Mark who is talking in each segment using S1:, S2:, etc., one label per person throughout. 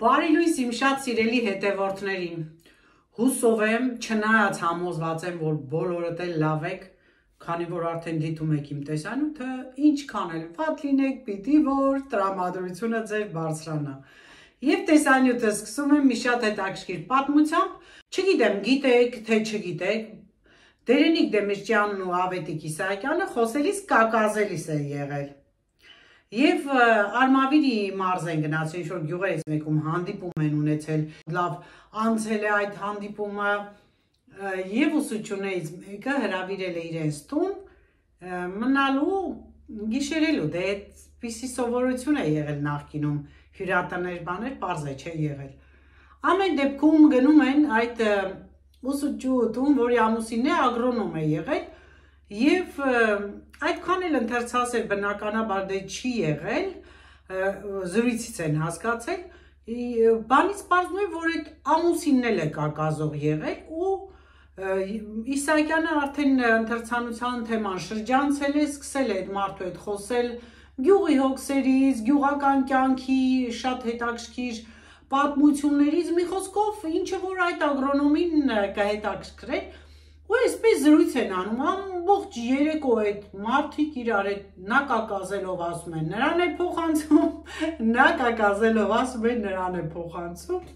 S1: Բարի լույս իմ շատ սիրելի հետևորդներին։ Հուսով եմ, չնայած համոզված եմ, որ բոլորդ էլ լավ եք, քանի որ արդեն դիտում եք իմ տեսանյութը, ինչքան էլ վատ լինեք, պիտի որ տրամադրությունը ձեր բարձրանա։ Եվ տեսանյութը սկսում եմ մի շատ հետաքրքիր պատմությամբ, չգիտեմ, գիտեք, թե չգիտեք, Դերենիկ Դեմիրճյանն ու Ավետիք Իսահակյանը խոսելիս կակազելիս է եղել։ Եվ Արմավիրի մարզ են գնացել, ինչ-որ գյուղերից մեկում հանդիպում են ունեցել, լավ անցել է այդ հանդիպումը եւ ուսուցչուներից մեկը հրավիրել է իրենց տուն մնալու գիշերելու, դե այդպիսի սովորություն է եղել նախկինում, հյուրատներ բաներ է չէ եղել։ Ամեն դեպքում գնում են այդ ուսուցչու տուն, որի ամուսինն է ագրոնոմ է եղել Եվ այդքան էլ ընթերցասեր բնականաբար դե չի եղել, զրույցից են հասկացել, բանից պարզում է, որ այդ ամուսինն էլ է կակազող եղել ու Իսակյանը արդեն ընթերցանության թեման շրջանցել է, սկսել է այդ մարդու հետ խոսել գյուղի հոգսերից, գյուղական կյանքի շատ հետաքրքիր պատմություններից, մի խոսքով ինչը որ այդ ագրոնոմին կհետաքրքրեր, ու այսպես զրույց են անում, ամբողջ երեկո այդ մարդիկ իրար այդ նա կակազելով ասում են, նրան է փոխանցում, նա կակազելով ասում են, նրան է փոխանցում։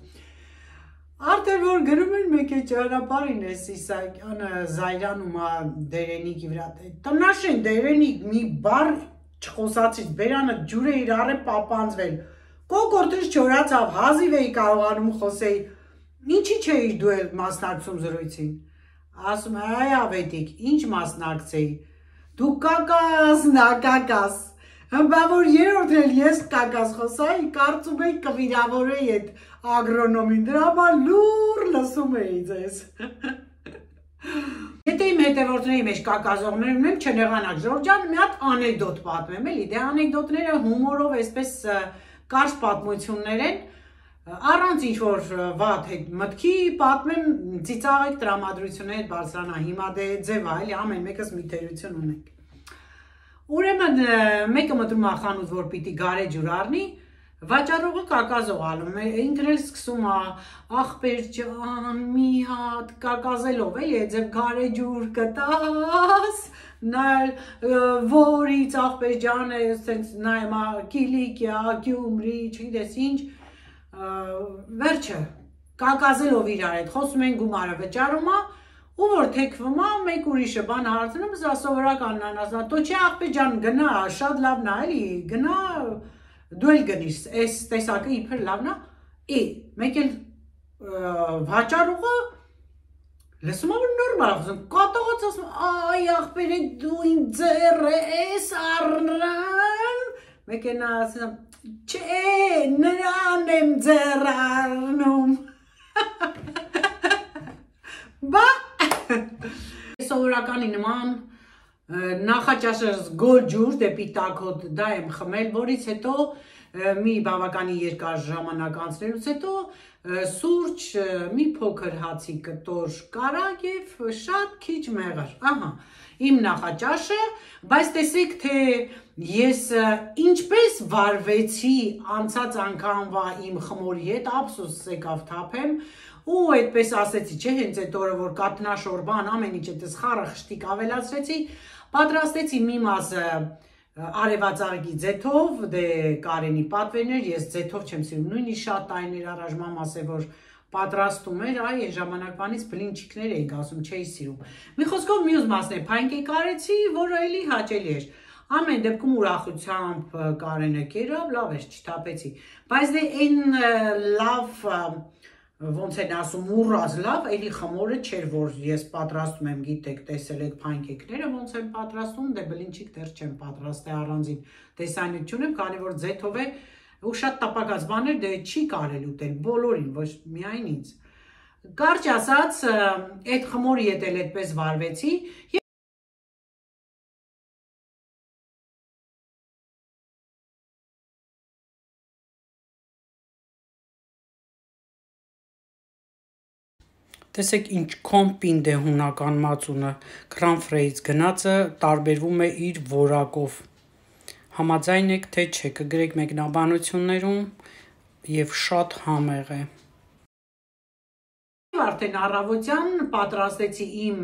S1: Արդեն որ գրում են մեկ է ճանապարհին է Սիսակյանը Զայրանում է Դերենիկի վրա։ Տնաշեն Դերենիկ մի բառ չխոսացից, բերանը ջուրը իր առե պապանձվել։ Կոկորտից չորացավ, հազիվ էի կարողանում խոսեի։ Ինչի չէի դու էլ մասնակցում զրույցին։ Ասում է, այ ավետիկ, ինչ մասնակցեի։ Դու կակաս, նա կակաս։ Հմբա որ երրորդն էլ ես կակաս խոսայի, կարծում էի կվիրավորեի այդ ագրոնոմին, դրա համար լուր լսում էի ձեզ։ Եթե իմ հետևորդների մեջ կակազողներ ունեմ, չնեղանակ Ժորժան, մի հատ անեկդոտ պատմեմ, էլի, դե անեկդոտները հումորով այսպես կարճ պատմություններ են, առանց ինչ որ վատ մտքի պատմեմ ծիծաղեք տրամադրությունը հետ բարձրանա հիմա դե ձև էլի ամեն մեկս մի թերություն ունենք ուրեմն մեկը մտնում է խանութ որ պիտի գարեջուր առնի վաճառողը կակազող ալում է ինքն էլ սկսում է ախպեր ջան մի հատ կակազելով էլի ձև գարեջուր կտաս նայել որից ախպեր ջան է սենց նայում կիլիկիա գյումրի չգիտես ինչ վերջը կակազելով իրար հետ խոսում են գումարը վճարում է ու որ թեքվում է մեկ ուրիշը բան հարցնում զա սովորականն անազնա տո չի աղբի ջան գնա շատ լավն է էլի գնա դու էլ գնիս այս տեսակը իբր լավն է ի մեկ էլ վաճառողը լսում եմ նորմալ ասում կատաղած ասում այ աղբերը դու ինձ ձեռ ես առնան մեկ է նա ասում Չէ, նրան եմ ձեռարնում։ Բա սովորականի նման նախաճաշը զգոլ ջուր դեպի տակոտ դա եմ խմել, որից հետո մի բավականի երկար ժամանակ անցնելուց հետո սուրճ, մի փոքր հացի կտոր կարակ եւ շատ քիչ մեղր։ Ահա, իմ նախաճաշը, բայց տեսեք թե ես ինչպես վարվեցի անցած անգամվա իմ խմորի հետ, ափսոս եկավ թափեմ, ու այդպես ասեցի, չէ, հենց այդ օրը որ կատնաշորբան ամեն ինչ այդպես խառը խշտիկ ավելացրեցի, պատրաստեցի մի մասը արևածաղկի ձեթով, դե Կարենի պատվերներ, ես ձեթով չեմ սիրում, նույնիսկ շատ տարիներ առաջ մամաս է որ պատրաստում էր, այ այն ժամանակվանից բլինչիկներ էինք ասում, չէի սիրում։ Մի խոսքով մյուս մասն է, փանկեկ արեցի, որը էլի հաճելի էր։ Ամեն դեպքում ուրախությամբ Կարենը կերավ, լավ էր, չթափեցի։ Բայց դե այն լավ ոնց են ասում ուռած լավ, էլի խմորը չէր, որ ես պատրաստում եմ, գիտեք, տեսել եք փանկեքները ոնց են պատրաստում, դե բլինչիկ դեռ չեմ պատրաստել առանձին տեսանյութ եմ, քանի որ ձեթով է ու շատ տապակած բաներ դե չի կարել ուտել բոլորին, ոչ միայն ինձ։ Կարճ ասած, այդ խմորի հետ էլ այդպես վարվեցի Տեսեք ինչ կոմպինդ է հունական մածունը, կրանֆրեից գնացը տարբերվում է իր որակով։ Համաձայն եք թե չէ, կգրեք մեկնաբանություններում, եւ շատ համեղ է արդեն առավոտյան պատրաստեցի իմ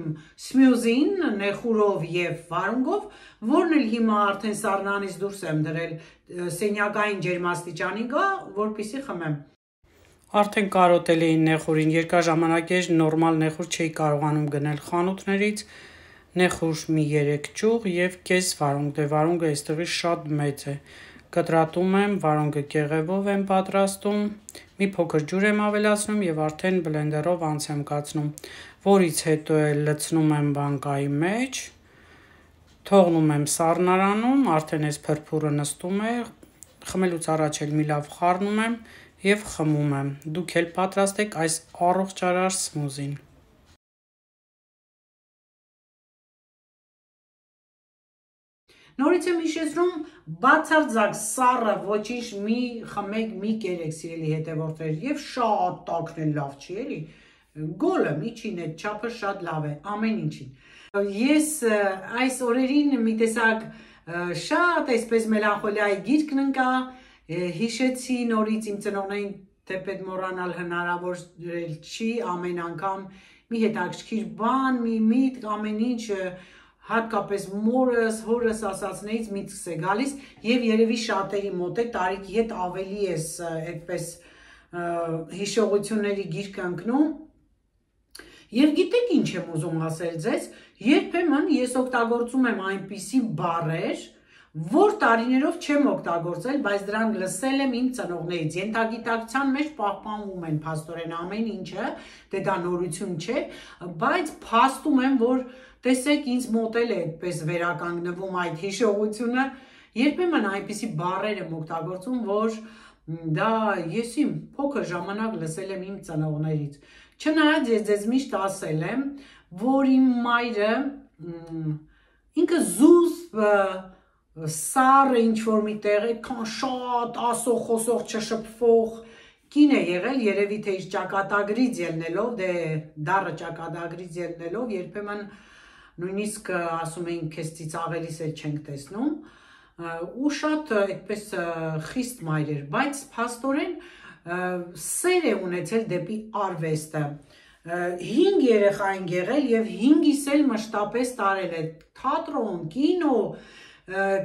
S1: սմյուզին նեխուրով եւ վարունգով, որն էլ հիմա արդեն սառնանից դուրս եմ դրել սենյակային ջերմաստիճանի գա, որպեսի խմեմ։ Արդեն կարոտել էին նեխուրին, երկար ժամանակ էր նորմալ նեխուր չէի կարողանում գնել խանութներից, նեխուր մի 3 ճուղ եւ կես վարունգ, դե վարունգը այստեղի շատ մեծ է կտրատում եմ, վարունգը կեղևով եմ պատրաստում, մի փոքր ջուր եմ ավելացնում եւ արդեն բլենդերով անց եմ կացնում, որից հետո էլ լցնում եմ բանկայի մեջ, թողնում եմ սառնարանում, արդեն այս փրփուրը նստում է, խմելուց առաջ էլ մի լավ խառնում եմ եւ խմում եմ։ Դուք էլ պատրաստեք այս առողջարար սմուզին։ Նորից եմ հիշեցնում, բացարձակ սառը ոչինչ մի խմեք, մի կերեք սիրելի հետևորդներ եւ շատ տակն էլ լավ չի էլի։ Գոլը միջին է, չափը շատ լավ է, ամեն ինչին։ Ես այս օրերին մի տեսակ շատ այսպես մելանխոլիայի գիրքն ընկա, հիշեցի նորից իմ ծնողներին թե պետք մոռանալ հնարավոր չի ամեն անգամ մի հետաքրքիր բան, մի միտք, ամեն ինչ հատկապես մորս, հորս ասացնեից միտքս է գալիս եւ երևի շատերի մոտ է տարիքի հետ ավելի էս այդպես հիշողությունների գիրք ընկնում Եվ գիտեք ինչ եմ ուզում ասել ձեզ, երբեմն ես օգտագործում եմ այնպիսի բառեր, որ տարիներով չեմ օգտագործել, բայց դրանք լսել եմ իմ ծնողներից։ Ենթագիտակցության մեջ պահպանվում են փաստորեն ամեն ինչը, դե դա նորություն չէ, բայց փաստում եմ, որ տեսեք ինձ մոտել է այդպես վերականգնվում այդ հիշողությունը, երբեմն այնպիսի բառեր եմ օգտագործում, որ դա ես իմ փոքր ժամանակ լսել եմ իմ ծնողներից։ Չնայած ես ձեզ միշտ ասել եմ, որ իմ մայրը ինքը զուս սառը ինչ որ մի տեղ այդքան շատ ասող խոսող չշփվող կին է եղել երևի թե իր ճակատագրից ելնելով դե դառը ճակատագրից ելնելով երբեմն նույնիսկ ասում էին քեզ ծիծաղելիս էլ չենք տեսնում ու շատ այդպես խիստ մայր էր, բայց փաստորեն սեր է ունեցել դեպի արվեստը։ 5 երեխա են եղել եւ 5-ից էլ մշտապես տարել է թատրոն, կինո,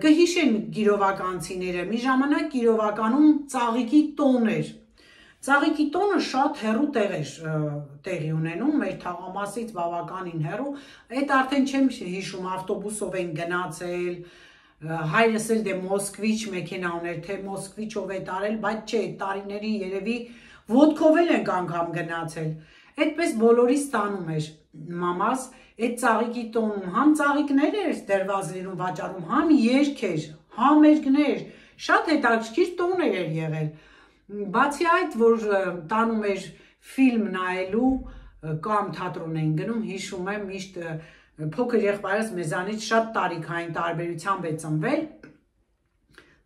S1: կհիշեն գիրովականցիները։ Մի ժամանակ գիրովականում ծաղիկի տոն էր Ծաղիկի տոնը շատ հեռու տեղ էր տեղի ունենում, մեր թաղամասից բավականին հեռու, այդ արդեն չեմ հիշում, ավտոբուսով են գնացել, հայրս էլ դե Մոսկվիչ մեքենա ուներ, թե Մոսկվիչով է տարել, բայց չէ, տարիների երևի ոդկով էլ ենք անգամ գնացել։ Այդպես բոլորի ստանում էր մամաս, այդ ծաղիկի տոնում համ ծաղիկներ էր դրված լինում վաճառում, համ երգեր, համերգներ, շատ հետաքրքիր տոներ էր եղել։ Բացի այդ, որ տանում էր ֆիլմ նայելու կամ թատրոն էին գնում, հիշում եմ միշտ փոքր եղբայրս մեզանից շատ տարիքային տարբերությամբ է ծնվել,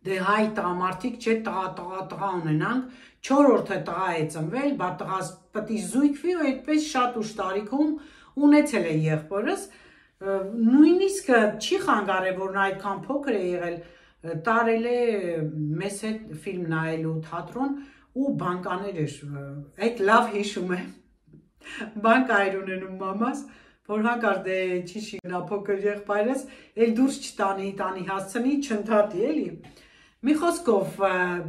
S1: դե հայ տղամարդիկ չէ տղա տղա տղա ունենանք, չորորդը տղա է ծնվել, բա տղաս պտի զույգվի ու այդպես շատ ուշ տարիքում ունեցել է եղբորս, նույնիսկ չի խանգարել, որ նա այդքան փոքր է եղել, տարել է մեզ հետ ֆիլմ նայելու թատրոն ու բանկաներ էր, այդ լավ հիշում է, բանկայր ունենում մամաս, որ հանկար դե չի շինա փոքր եղբայրս, էլ դուրս չտանի, տանի հասցնի, չընդհատի էլի։ Մի խոսքով,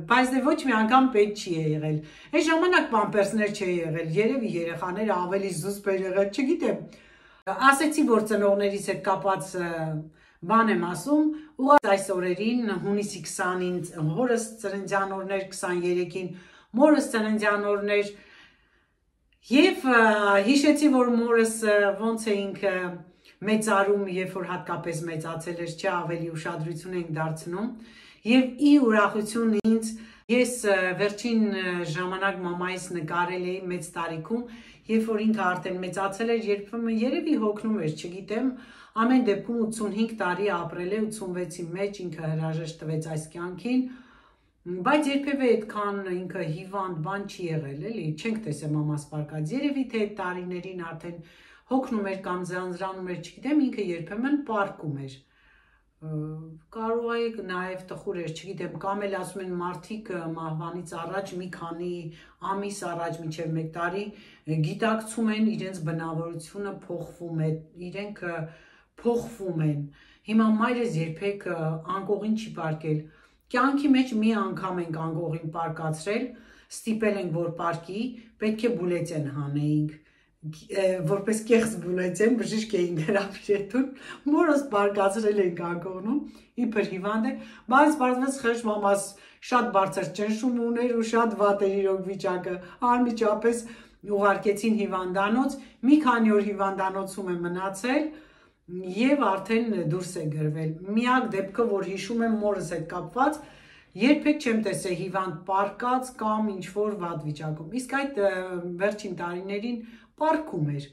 S1: բայց դե ոչ մի անգամ պետք չի եղել։ Այս ժամանակ պամպերսներ չի եղել, երևի երեխաները ավելի զուսպ էր եղել, չգիտեմ։ Ասեցի, որ ծնողներից հետ կապած բան եմ ասում, ու այս օրերին հունիսի 20-ին հորս ծննդյան օրներ 23-ին մորս ծննդյան օրներ եւ հիշեցի որ մորս ոնց է ինքը մեծարում երբ որ հատկապես մեծացել էր չէ ավելի ուշադրություն ենք դարձնում եւ ի ուրախություն ինձ ես վերջին ժամանակ մամայիս նկարել էի մեծ տարիքում երբ որ ինքը արդեն մեծացել էր երբեմն երևի հոգնում էր չգիտեմ Ամեն դեպքում 85 տարի ապրել է 86-ի մեջ ինքը հրաժեշտ տվեց այս կյանքին, բայց երբևէ այդքան ինքը հիվանդ բան չի եղել, էլի, չենք տեսել մամաս պարկած։ Երևի թե այդ տարիներին արդեն հոգնում էր կամ ձանձրանում էր, չգիտեմ, ինքը երբեմն պարկում էր։ կարող եք նաև տխուրեր, չգիտեմ, կամ էլ ասում են մարդիկ մահվանից առաջ մի քանի ամիս առաջ մինչև 1 տարի գիտակցում են իրենց բնավորությունը փոխվում է, իրենք փոխվում են։ Հիմա մայրս երբեք անկողին չի պարկել։ Կյանքի մեջ մի անգամ ենք անկողին պարկացրել, ստիպել ենք որ պարկի, պետք է բուլետեն հանեինք որպես կեղծ բուլեցեն բժիշկ էին գրավիրետուն, մորս բարգացրել են կանգոնում, իպր հիվանդ է, բայց բարձվեց խեշ մամաս շատ բարձր ճնշում ուներ ու շատ վատ էր իրոք վիճակը, անմիջապես ուղարկեցին հիվանդանոց, մի քանի օր հիվանդանոցում է մնացել եւ արդեն դուրս է գրվել։ Միակ դեպքը, որ հիշում եմ մորս հետ կապված, երբեք չեմ տեսել հիվանդ պարկած կամ ինչ որ վատ վիճակում։ Իսկ այդ վերջին տարիներին պարկում էր։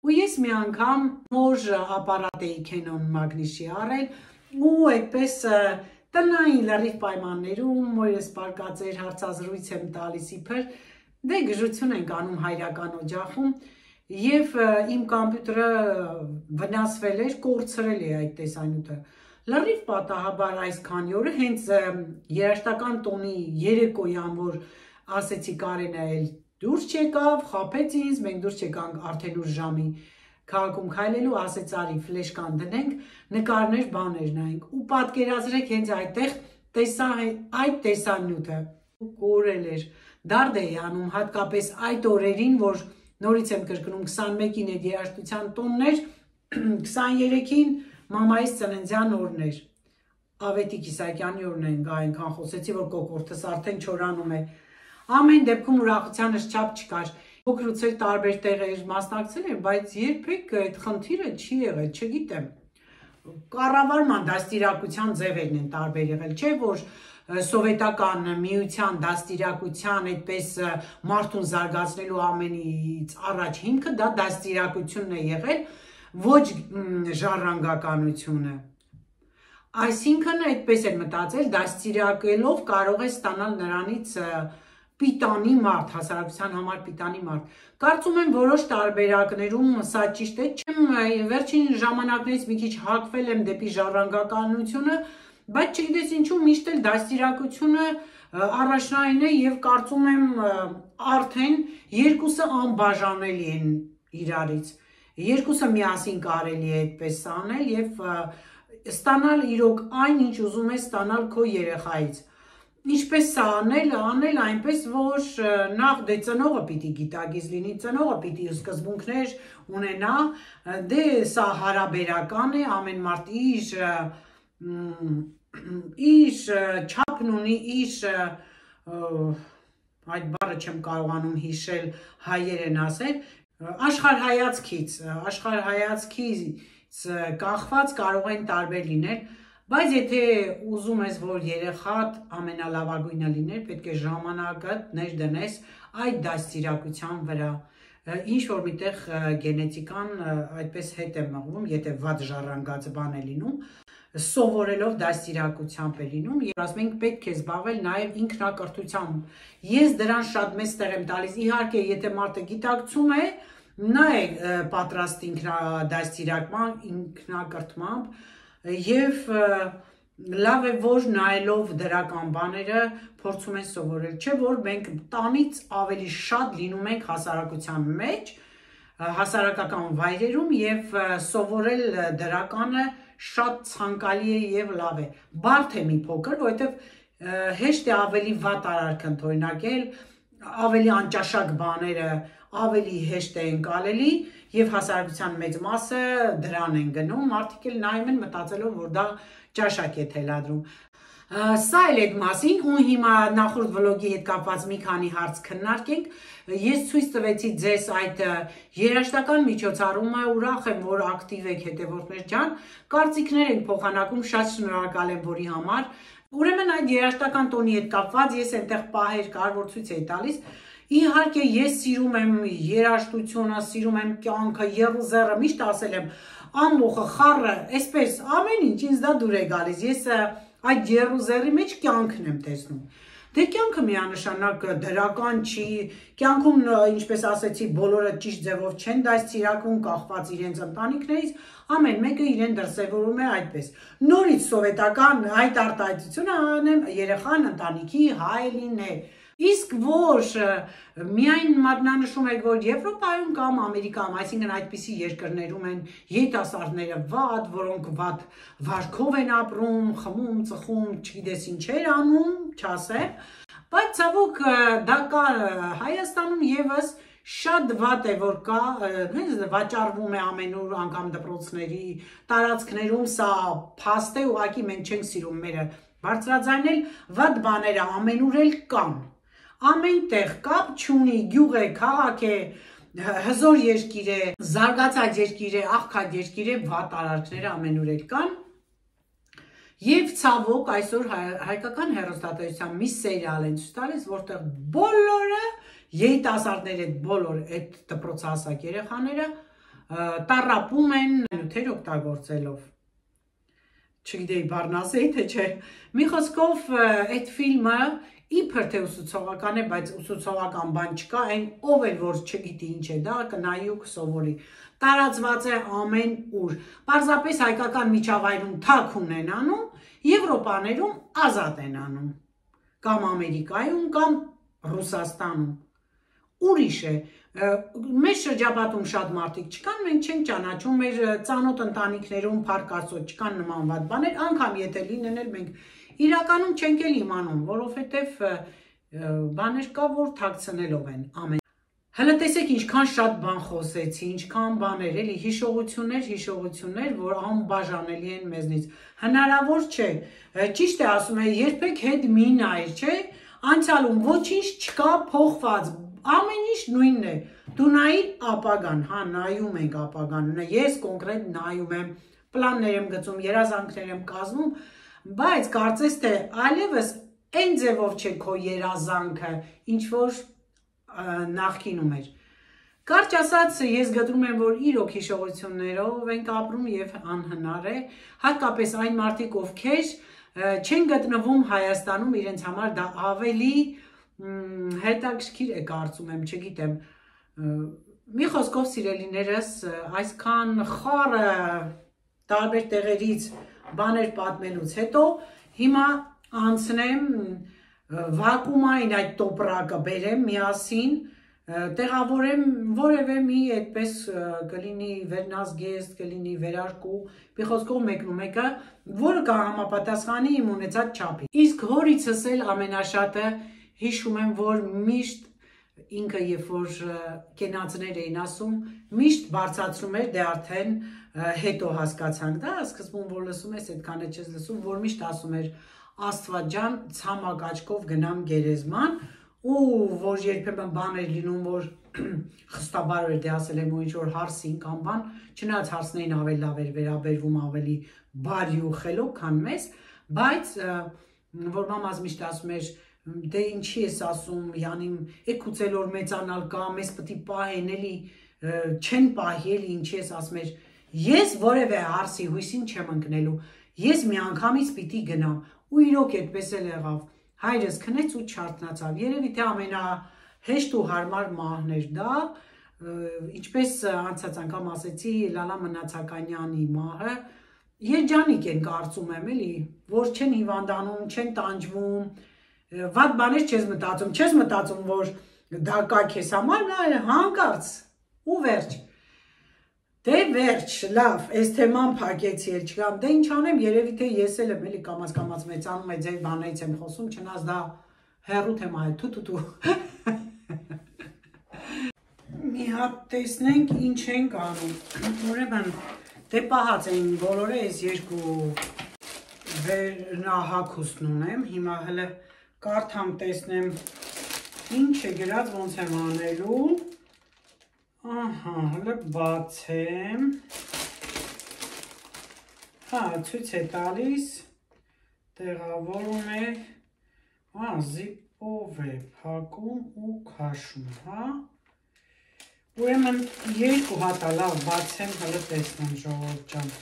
S1: Ու ես մի անգամ նոր ապարատ էի Canon Magnus-ի առել ու այդպես տնային լրիվ պայմաններում մորես պարկած էր հարցազրույց եմ տալիս իբր դե գժություն ենք անում հայրական օջախում եւ իմ համբյուտերը վնասվել էր, կորցրել է այդ տեսանյութը։ Լրիվ պատահաբար այս քանի օրը հենց երաշտական տոնի երեկոյան, որ ասեցի Կարենը էլ դուրս չեկավ, խապեց ինձ, մենք դուրս եկանք արդեն ուր ժամի քաղաքում քայլելու, ասեց արի ֆլեշկան դնենք, նկարներ, բաներ նայենք ու պատկերացրեք հենց այդտեղ տեսա այդ տեսանյութը ու կորել էր դարդ էի անում հատկապես այդ օրերին, որ նորից եմ կրկնում 21-ին այդ երաշտության տոններ, 23-ին մամայիս ծննդյան օրներ։ Ավետիք Իսակյանի օրն են գա այնքան խոսեցի, որ կոկորտս արդեն չորանում է Ամեն դեպքում ուրախությանս չափ չկար։ Փոքրուց էլ տարբեր տեղեր մասնակցել եմ, բայց երբեք այդ խնդիրը չի եղել, չգիտեմ։ Կառավարման դաստիարակության ձևերն են տարբեր եղել, չէ՞ որ սովետական միության դաստիարակության այդպես մարդուն զարգացնելու ամենից առաջ հիմքը դա դաստիարակությունն է եղել, ոչ ժառանգականությունը։ Այսինքն այդպես են մտածել, դաստիարակելով կարող է ստանալ նրանից պիտանի մարդ, հասարակության համար պիտանի մարդ։ Կարծում եմ որոշ տարբերակներում սա ճիշտ է, չեմ վերջին ժամանակներից մի քիչ հակվել եմ դեպի ժառանգականությունը, բայց չգիտես ինչու միշտ էլ դաստիարակությունը առաջնային է եւ կարծում եմ արդեն երկուսը անբաժանելի են իրարից։ Երկուսը միասին կարելի է այդպես անել եւ ստանալ իրոք այն ինչ ուզում ես ստանալ քո երեխայից Ինչպես սա անել, անել այնպես, որ նախ դե ծնողը պիտի գիտագիզ լինի, ծնողը պիտի սկզբունքներ ունենա, դե սա հարաբերական է, ամեն մարդ իր իր չափն ունի, իր այդ բառը չեմ կարողանում հիշել հայերեն ասել, աշխարհ հայացքից, աշխարհ հայացքից կախված կարող են տարբեր լինել, Բայց եթե ուզում ես, որ երեխատ ամենալավագույնը լիներ, պետք է ժամանակը ներդնես այդ դաստիարակության վրա։ Ինչ որ միտեղ գենետիկան այդպես հետ է մղվում, եթե վատ ժառանգած բան է լինում, սովորելով դաստիարակությամբ է լինում եւ ասում ենք պետք է զբաղվել նաեւ ինքնակրթությամբ։ Ես դրան շատ մեծ տեղ եմ տալիս։ Իհարկե, եթե մարդը գիտակցում է, նա է պատրաստ ինքնադաստիարակման, ինքնակրթմամբ, եւ լավ է որ նայելով դրական բաները փորձում են սովորել, չէ որ մենք տանից ավելի շատ լինում ենք հասարակության մեջ, հասարակական վայրերում եւ սովորել դրականը շատ ցանկալի է եւ լավ է։ Բարդ է մի փոքր, որովհետեւ հեշտ է ավելի վատ արարք ընդօրինակել, ավելի անճաշակ բաները ավելի հեշտ է ընկալելի եւ հասարակության մեծ մասը դրան են գնում, մարդիկ էլ նայում են մտածելով, որ դա ճաշակ է թելադրում։ Սա էլ այդ մասին ու հիմա նախորդ վլոգի հետ կապված մի քանի հարց քննարկենք։ Ես ցույց տվեցի ձեզ այդ երաշտական միջոցառումը, ուրախ եմ, որ ակտիվ եք հետևորդներ ջան։ Կարծիքներ եք փոխանակում, շատ շնորհակալ եմ որի համար։ Ուրեմն այդ երաշտական տոնի հետ կապված ես այնտեղ պահեր կար, որ ցույց էի տալիս. Իհարկե ես սիրում եմ երաժշտությունը, սիրում եմ կյանքը, երուզերը, միշտ ասել եմ, ամբողը, խառը, այսպես ամեն ինչ ինձ դա դուր է գալիս։ Ես այդ երուզերի մեջ կյանքն եմ տեսնում։ Դե կյանքը միանշանակ դրական չի, կյանքում ինչպես ասեցի, բոլորը ճիշտ ձևով չեն դաստիարակվում, կախված իրենց ընտանիքներից, ամեն մեկը իրեն դրսևորում է այդպես։ Նորից սովետական այդ արտահայտությունը անեմ երեխան ընտանիքի հայ լինել Իսկ որ միայն մատնանշում եք, որ Եվրոպայում կամ Ամերիկայում, այսինքն այդպիսի երկրներում են երիտասարդները վատ, որոնք վատ վարկով են ապրում, խմում, ծխում, չգիտես ինչեր անում, չասեմ, բայց ցավոք դա կա Հայաստանում եւս շատ վատ է որ կա, հենց վաճառվում է ամենուր անգամ դպրոցների տարածքներում, սա փաստ է, ուղղակի մենք չենք սիրում մերը բարձրաձայնել, վատ բաները ամենուր էլ կան ամենտեղ կապ չունի, գյուղ է, քաղաք է, հզոր երկիր է, զարգացած երկիր է, աղքատ երկիր է, վատ արարքները ամենուր էլ կան։ Եվ ցավոք այսօր հայկական հերոստատեսության մի սերիալ են ցույց տալիս, որտեղ բոլորը երիտասարդները, բոլոր այդ դպրոցահասակ երեխաները տարապում են նյութեր օգտագործելով չգիտեի բառնասեի թե չէ։ Մի խոսքով այդ ֆիլմը իբր թե ուսուցողական է, բայց ուսուցողական բան չկա, այն ով էլ որ չգիտի ինչ է դա, կնայի ու կսովորի։ Տարածված է ամեն ուր։ Պարզապես հայկական միջավայրում թակ ունեն անում, Եվրոպաներում ազատ են անում։ Կամ Ամերիկայում, կամ Ռուսաստանում։ Ուրիշ է, մեր շրջապատում շատ մարդիկ չկան, մենք չենք ճանաչում, մեր ծանոթ ընտանիքներում փարկասոց չկան նման վատ բաներ, անգամ եթե լինեն էլ մենք իրականում չենք էլ իմանում, որովհետև բաներ կա, որ թաքցնելով են ամեն Հələ տեսեք ինչքան շատ բան խոսեցի, ինչքան բաներ, էլի հիշողություններ, հիշողություններ, որ անբաժանելի են մեզնից։ Հնարավոր չէ։ Ճիշտ է ասում է, երբեք հետ մի նայր, չէ՞։ Անցյալում ոչինչ չկա փոխված, ամեն ինչ նույնն է։ Դու նայիր ապագան, հա, նայում ենք ապագան։ Ես կոնկրետ նայում եմ, պլաններ եմ գծում, երազանքներ եմ կազմում, բայց կարծես թե այլևս այն ձևով չէ քո երազանքը, ինչ որ նախկինում էր։ Կարճ ասած, ես գտնում եմ, որ իրոք հիշողություններով ենք ապրում եւ անհնար է, հատկապես այն մարդիկ, ովքեր չեն գտնվում Հայաստանում, իրենց համար դա ավելի հետաքրքիր է կարծում եմ, չգիտեմ։ Մի խոսքով սիրելիներս, այսքան խառը տարբեր տեղերից բաներ պատմելուց հետո հիմա անցնեմ վակումային այդ տոպրակը բերեմ միասին տեղավորեմ որևէ մի այդպես կլինի վերնազգեստ, կլինի վերարկու, մի խոսքով մեկն ու մեկը, որը կհամապատասխանի իմ ունեցած չափի։ Իսկ հորիցս էլ ամենաշատը հիշում եմ, որ միշտ ինքը երբ որ կենացներ էին ասում, միշտ բարձացնում էր դե արդեն հետո հասկացանք դա, սկզբում որ լսում ես, այդքան է չես լսում, որ միշտ ասում էր Աստված ջան, ցամաք աչքով գնամ գերեզման ու որ երբեմն բան էր լինում, որ խստաբար էր դե ասել եմ ու ինչ որ հարսին կամ բան, չնայած հարսներին ավելի լավ էր վերաբերվում, ավելի բարի ու խելոք, քան մեզ, բայց որ մամաս միշտ ասում էր դե ինչի ես ասում, յանիմ եկուցել որ մեծանալ կա, մեզ պետք է պահեն էլի չեն պահի էլի ինչի ես ասում էր ես որևէ հարսի հույսին չեմ ընկնելու ես մի անգամից պիտի գնամ ու իրոք այդպես էլ եղավ հայրս քնեց ու չարտնացավ երևի թե ամենա հեշտ ու հարմար մահն էր դա ինչպես անցած անգամ ասեցի Լալա Մնացականյանի մահը երջանիկ են կարծում եմ էլի որ չեն հիվանդանում չեն տանջվում վատ բաներ չես մտածում, չես մտածում, որ դա կա քեզ համար, հանկարծ ու վերջ։ Դե վերջ, լավ, այս թեման փակեցի էլ չկամ, դե ինչ անեմ, երևի թե ես էլ եմ էլի կամած կամած մեծանում է ձեր բանից եմ խոսում, չնայած դա հերու թեմա է, թու թու թու։ Մի հատ տեսնենք ինչ ենք անում։ Ուրեմն դե պահած էին բոլորը այս երկու վերնահակուսն ունեմ, հիմա հələ կարդամ տեսնեմ ինչ է գրած ոնց եմ անելու ահա հələ բացեմ հա ցույց է տալիս տեղավորում է հա զիպով է փակում ու քաշում հա ուրեմն երկու հատ լավ բացեմ հələ տեսնեմ ժողովուրդ ջան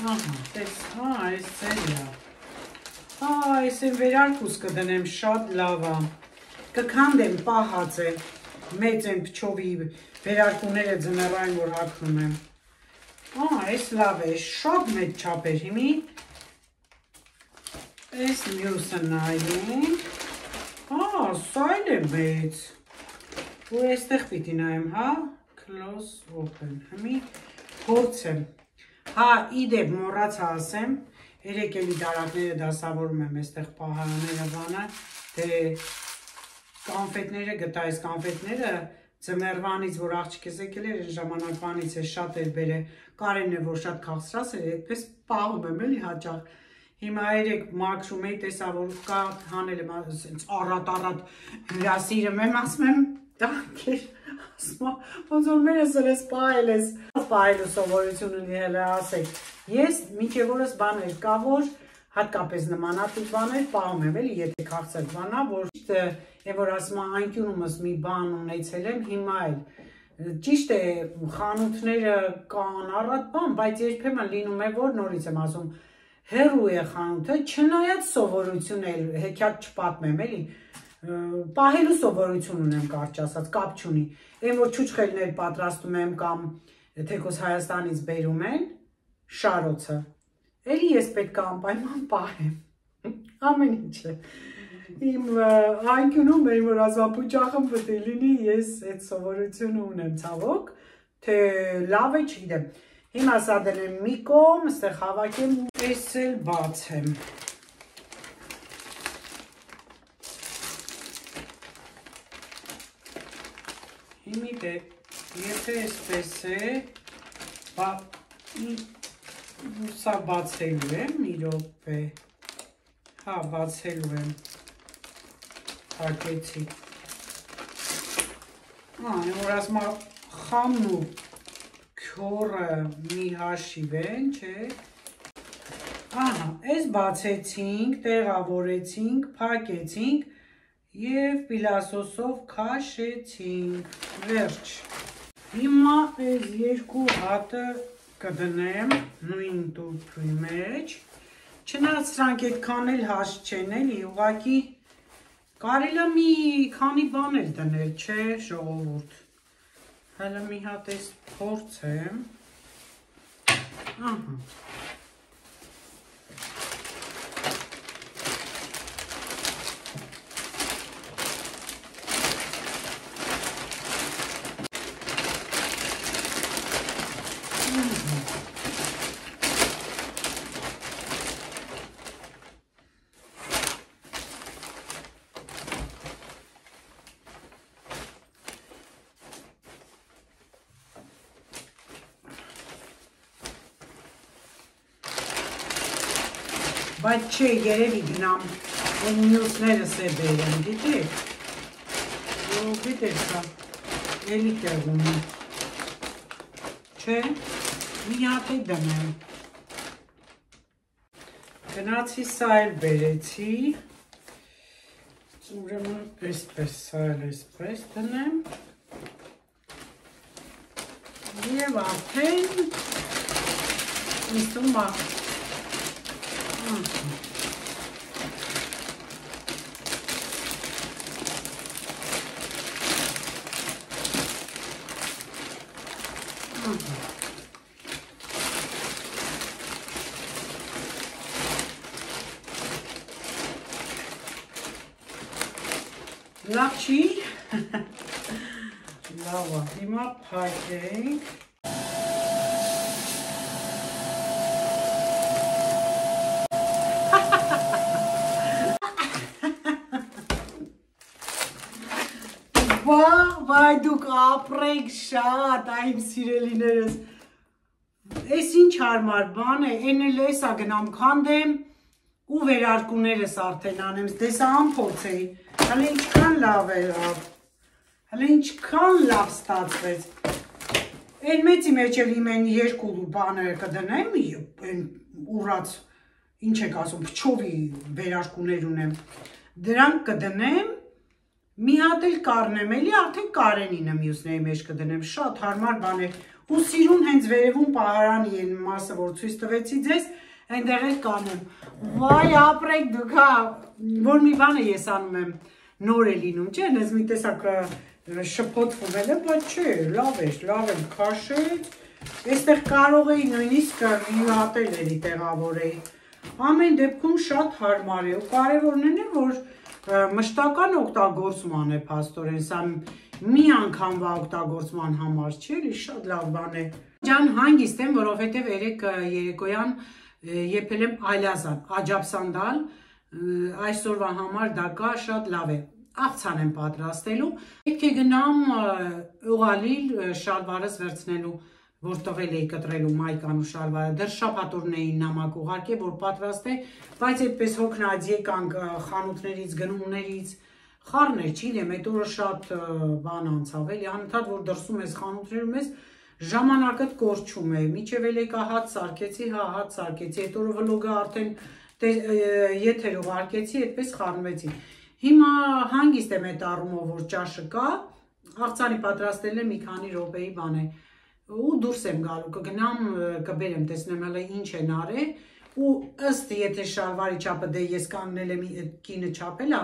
S1: Ահա, տես, հա, այս ծելիա։ Հա, այս վերարկուս կդնեմ, շատ լավ է։ Կքանդեմ, պահած է։ Մեծ են փչովի վերարկուները ձնարային, որ հակնում եմ։ Ա, այս լավ է, շատ մեծ չափ էր հիմի։ Այս մյուսը նայենք։ Ա, սա էլ է մեծ։ Ու այստեղ պիտի նայեմ, հա, close open։ Հիմի փորձեմ։ Հա, իդեպ մոռացա ասեմ, երեք էլի դարակները դասավորում եմ այստեղ պահարանները բանը, դե կանֆետները գտա այս կանֆետները ձմեռվանից, որ աղջիկս եկել էր, այն ժամանակվանից է շատ էր բերե, կարենն է, որ շատ քաղցրած էր, այդպես պահում եմ էլի հաճախ։ Հիմա երեք մաքրում էի, տեսա, որ կա հանել եմ, առատ-առատ հյուրասիրում եմ, ասում եմ, տանքեր, ոնց որ մերս էլ ես պահել ես, պահելու սովորություն ունի հելը ասեք։ Ես մինչև որս բաներ կա, որ հատկապես նմանատիպ բաներ պահում եմ, էլի, եթե քաղցր բանա, որ է որ ասում եմ անկյունումս մի բան ունեցել եմ, հիմա էլ ճիշտ է խանութները կան առատ բան, բայց երբեմն լինում է որ նորից եմ ասում հերու է խանութը, չնայած սովորություն էլ հեքիաթ չպատմեմ, էլի պահելու սովորություն ունեմ կարճ ասած, կապ չունի։ Այն որ չուչխելներ պատրաստում եմ կամ թեկոս Հայաստանից բերում են շարոցը, Էլի ես պետք է անպայման պահեմ։ Ամեն ինչը։ Իմ անկյունում էին, որ ազվապուճախը պետք է լինի, ես այդ սովորությունը ունեմ ցավոք, թե լավ է չգիտեմ։ Հիմա սա դնեմ մի կողմ, այստեղ հավաքեմ, այս էլ բացեմ։ Հիմի դե, եթե այսպես է, բա Սա բացելու եմ, մի րոպե։ Հա, բացելու եմ։ Հարկեցի։ Ա, որ ասմա խամն ու քյորը մի հաշիվ են, չէ։ Ահա, այս բացեցինք, տեղավորեցինք, փակեցինք եւ պիլասոսով քաշեցինք։ Վերջ։ Հիմա այս երկու հատը կդնեմ նույն տուրթույի մեջ, չնայած սրանք այդքան էլ հաս չեն էլի, ուղղակի կարելի է մի քանի բան էլ դնել, չէ, ժողովուրդ։ Հələ մի հատ էս փորձեմ։ Ահա Բայց չէ, երևի գնամ, այն մյուսներս է բերեմ, գիտեք։ Ու գիտեք սա, էլի տեղում է։ Չէ, մի հատ է դնեմ։ Գնացի սա էլ բերեցի, ուրեմն այսպես, սա էլ այսպես դնեմ։ Եվ արդեն իսում աղ Լավ չի։ Լավ է, հիմա փակենք։ Վայ դուք ապրեք շատ, այմ սիրելիներս։ Էս ինչ հարմար բան է, այն էլ էսա գնամ քանդեմ ու վերարկուներս արդեն անեմ, դեսա ամփոփեի։ Հələ ինչքան լավ է Հələ ինչքան լավ ստացվեց։ Այն մեծի մեջ էլ իմ այն երկու բաները կդնեմ, այն ուռած, ինչ եք ասում, փչովի վերարկուներ ունեմ։ Դրանք կդնեմ Մի հատ էլ կառնեմ, էլի արդեն կարենինը մյուսների մեջ կդնեմ, շատ հարմար բան է։ Ու սիրուն հենց վերևում պահարանի են մասը, որ ցույց տվեցի ձեզ, այնտեղ էլ կանեմ։ Վայ, ապրեք դուք, հա, որ մի բանը ես անում եմ, նոր է լինում, չէ՞, այնպես մի տեսակ շփոթվում էլ եմ, բայց չէ, լավ է, լավ է, քաշեց։ Այստեղ կարող էի նույնիսկ ռիհատել էլի տեղավորեի։ Ամեն դեպքում շատ հարմար է ու կարևորն է որ մշտական օգտագործման է փաստորեն, սա մի անգամվա օգտագործման համար չի, էլի շատ լավ բան է։ Ջան հանգիստ եմ, որովհետև երեք երեկոյան եփել եմ այլազան, աջապսանդալ, այսօրվա համար դա կա շատ լավ է։ Աղցան եմ պատրաստելու։ Պետք է գնամ ուղալիլ շալվարս վերցնելու որ տվել էի կտրելու մայկան ու շալվարը, դեռ շապատուրն էին նամակ ուղարկե, որ պատրաստ է, բայց այդպես հոգնած եկանք խանութներից, գնումներից, խառներ չինեմ, այդ օրը շատ բան անցավ էլի, անընդհատ որ դրսում ես խանութներում ես, ժամանակդ կորչում է, միջև էլ եկա հաց սարքեցի, հա հաց սարքեցի, այդ օրը վլոգը արդեն եթեր ուղարկեցի, այդպես խառնվեցի։ Հիմա հանգիստ եմ այդ առումով, որ ճաշը կա, աղցանի պատրաստել եմ մի քանի րոպեի բան է ու դուրս եմ գալու, կգնամ, կբերեմ, տեսնեմ հələ ինչ են արել ու ըստ եթե շալվարի չափը դե ես կանգնել եմ կինը չափել է,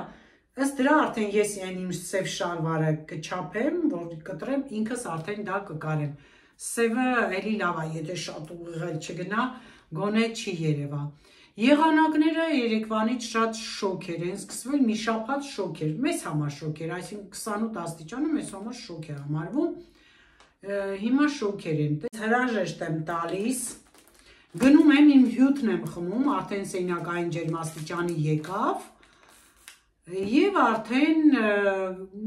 S1: Ըստ դրա արդեն ես այն իմ սև շալվարը կչափեմ, որ կտրեմ, ինքս արդեն դա կկարեմ։ Սևը էլի լավ է, եթե շատ ուղիղ չգնա, գոնե չի երևա։ Եղանակները երեկվանից շատ շոկ էր, են սկսվել մի շաբաթ շոկ էր, մեզ համար շոկ էր, այսինքն 28 աստիճանը մեզ համար շոկ է համարվում։ Հիմա շոկեր են, հրաժեշտ եմ տալիս, գնում եմ իմ հյութն եմ խմում, արդեն սենյակային ջերմաստիճանի եկավ, Եվ արդեն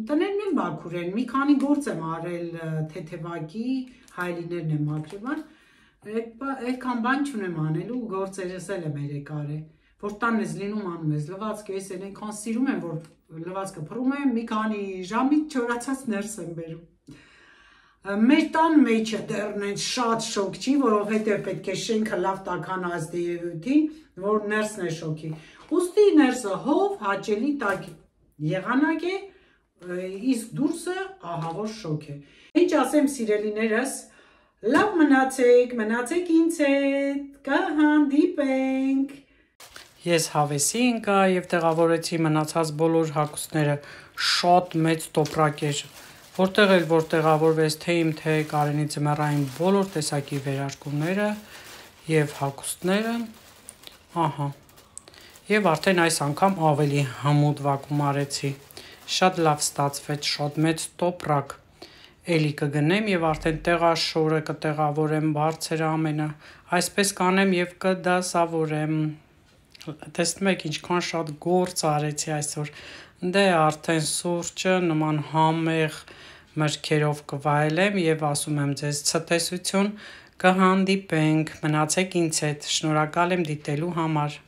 S1: տներն էլ մաքուր են, մի քանի գործ եմ արել թեթևակի, հայլիներն եմ մաքրիման, այդքան բան չունեմ անելու, գործերս էլ եմ երեք արել, որ տանն ես լինում անում ես, լվացքը ես են այնքան սիրում եմ, որ լվացքը փռում եմ, մի քանի ժամից չորացած ներս եմ բերում։ Մեր տան մեջը դեռն են շատ շոկ չի, որովհետև պետք է շենքը լավ տականած դիևութին, որ ներսն է շոկի։ Ոստի ներսը հով հաճելի տակ եղանակ է, իսկ դուրսը ահավոր շոք է։ Ինչ ասեմ սիրելիներս, լավ մնացեք, մնացեք ինձ հետ, կհանդիպենք։ Ես հավեսի ընկա եւ տեղավորեցի մնացած բոլոր հագուստները շատ մեծ տոպրակ էր որտեղ էլ որ տեղավորվեց թե իմ թե Կարենի ձմեռային բոլոր տեսակի վերարկումները եւ հագուստները ահա Եվ արդեն այս անգամ ավելի հմուտ վակում արեցի։ Շատ լավ ստացվեց, շատ մեծ տոպրակ։ Էլի կգնեմ եւ արդեն տեղաշորը կտեղավորեմ բարձր ամենը։ Այսպես կանեմ եւ կդասավորեմ։ Տեսնում եք ինչքան շատ գործ արեցի այսօր։ Դե արդեն սուրճը նման համեղ մրգերով կվայելեմ եւ ասում եմ ձեզ ցտեսություն կհանդիպենք։ Մնացեք ինձ հետ։ Շնորհակալ եմ դիտելու համար։